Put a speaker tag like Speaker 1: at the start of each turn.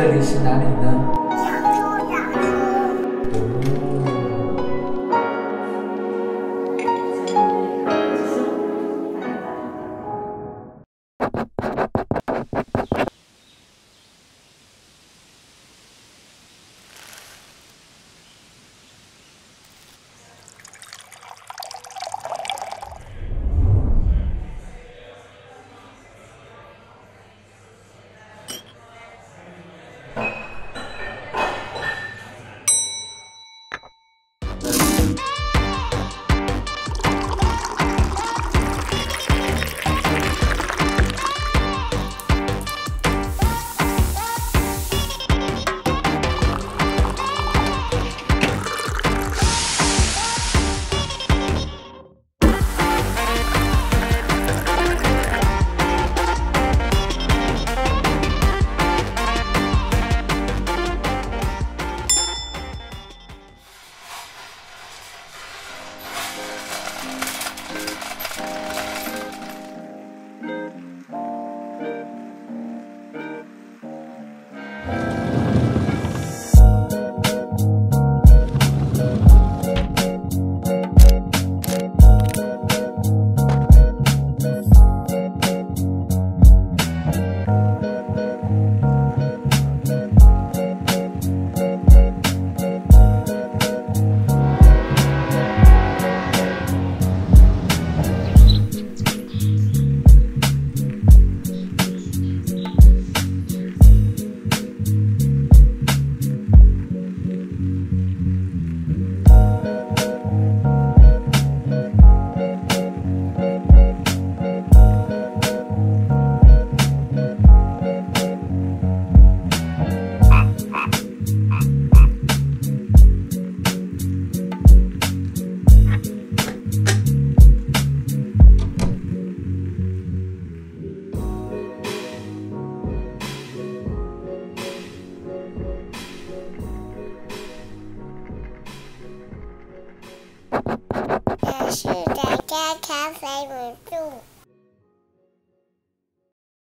Speaker 1: 这里是哪里呢？
Speaker 2: 这是在家咖啡母猪。